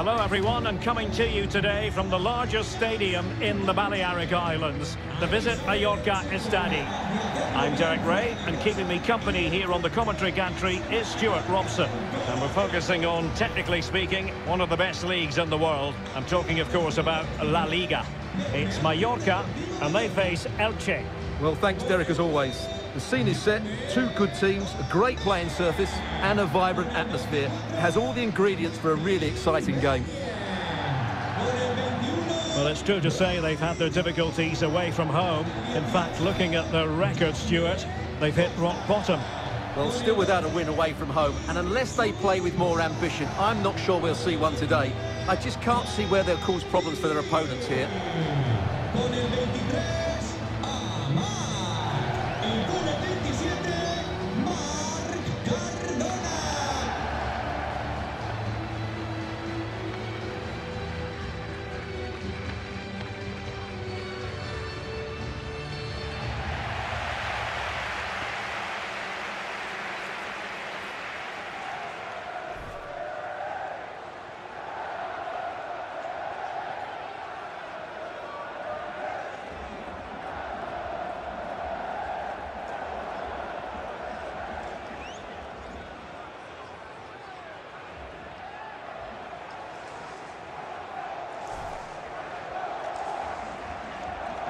Hello everyone and coming to you today from the largest stadium in the Balearic Islands, the Visit Mallorca Estadi. I'm Derek Ray and keeping me company here on the commentary gantry is Stuart Robson. And we're focusing on, technically speaking, one of the best leagues in the world. I'm talking of course about La Liga. It's Mallorca and they face Elche. Well, thanks Derek as always. The scene is set, two good teams, a great playing surface and a vibrant atmosphere. It has all the ingredients for a really exciting game. Well, it's true to say they've had their difficulties away from home. In fact, looking at the record, Stuart, they've hit rock bottom. Well, still without a win away from home, and unless they play with more ambition, I'm not sure we'll see one today. I just can't see where they'll cause problems for their opponents here.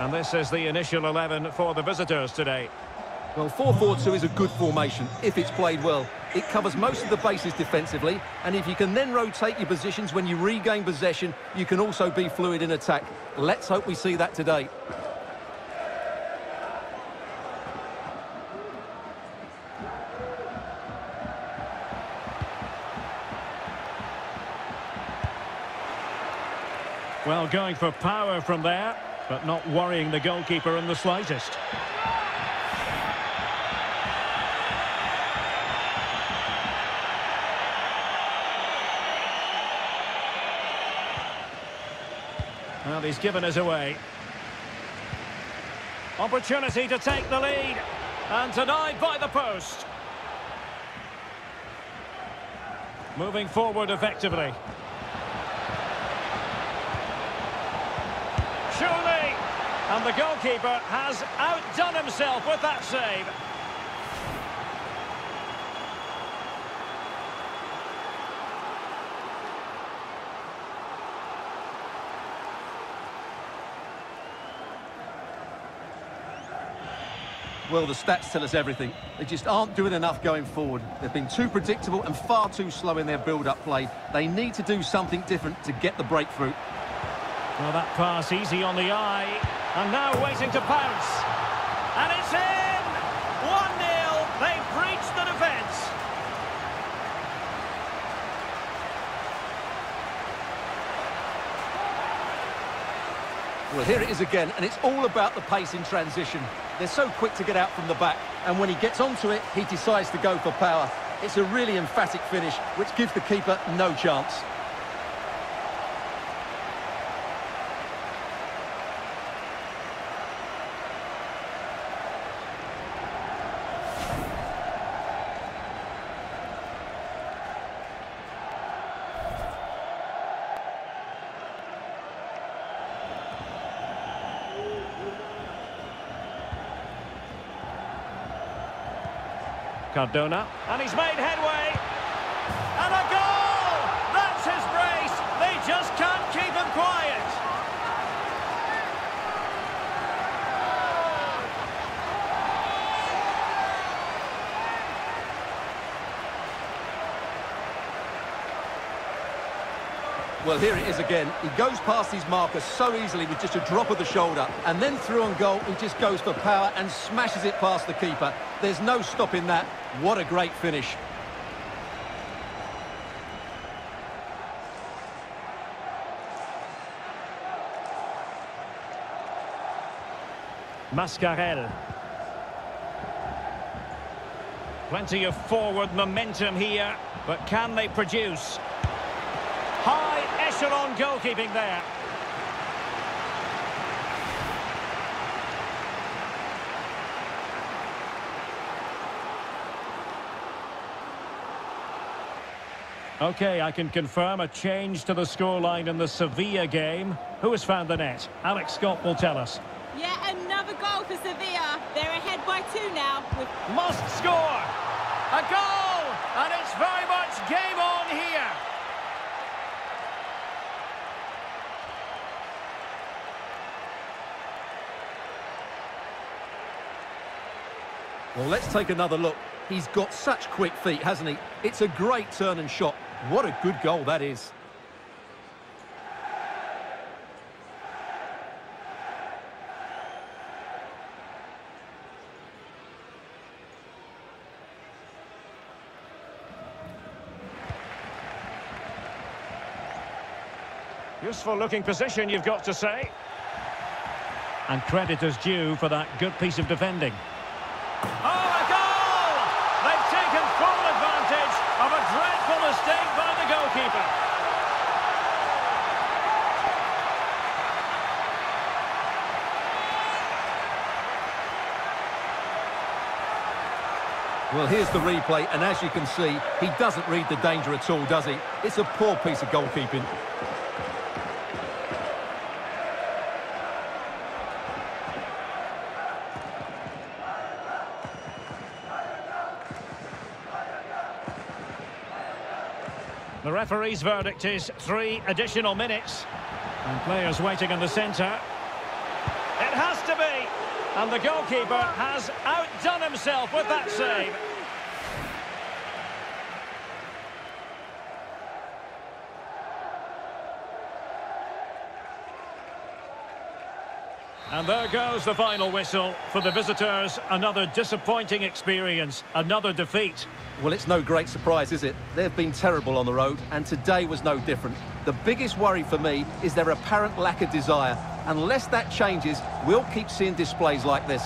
And this is the initial 11 for the visitors today. Well, 4-4-2 is a good formation if it's played well. It covers most of the bases defensively, and if you can then rotate your positions when you regain possession, you can also be fluid in attack. Let's hope we see that today. Well, going for power from there but not worrying the goalkeeper in the slightest. Well, he's given us away. Opportunity to take the lead. And denied by the post. Moving forward effectively. And the goalkeeper has outdone himself with that save. Well, the stats tell us everything. They just aren't doing enough going forward. They've been too predictable and far too slow in their build-up play. They need to do something different to get the breakthrough. Well, that pass easy on the eye. And now waiting to pounce. And it's in! 1-0. They've breached the defence. Well, here it is again, and it's all about the pace in transition. They're so quick to get out from the back, and when he gets onto it, he decides to go for power. It's a really emphatic finish, which gives the keeper no chance. Cardona, and he's made headway. And a goal! That's his brace. They just can't keep him quiet. Well, here it is again. He goes past his marker so easily with just a drop of the shoulder. And then through on goal, he just goes for power and smashes it past the keeper. There's no stopping that. What a great finish. Mascarell. Plenty of forward momentum here, but can they produce? High echelon goalkeeping there. OK, I can confirm a change to the scoreline in the Sevilla game. Who has found the net? Alex Scott will tell us. Yeah, another goal for Sevilla. They're ahead by two now. With... Must score! A goal! And it's very much game on here. Well, let's take another look. He's got such quick feet, hasn't he? It's a great turn and shot. What a good goal that is. Useful looking position, you've got to say. And credit is due for that good piece of defending. Oh, a goal! They've taken full advantage of a dreadful mistake by the goalkeeper. Well, here's the replay, and as you can see, he doesn't read the danger at all, does he? It's a poor piece of goalkeeping. The referee's verdict is three additional minutes. And players waiting in the centre. It has to be. And the goalkeeper has outdone himself with that save. And there goes the final whistle. For the visitors, another disappointing experience, another defeat. Well, it's no great surprise, is it? They've been terrible on the road, and today was no different. The biggest worry for me is their apparent lack of desire. Unless that changes, we'll keep seeing displays like this.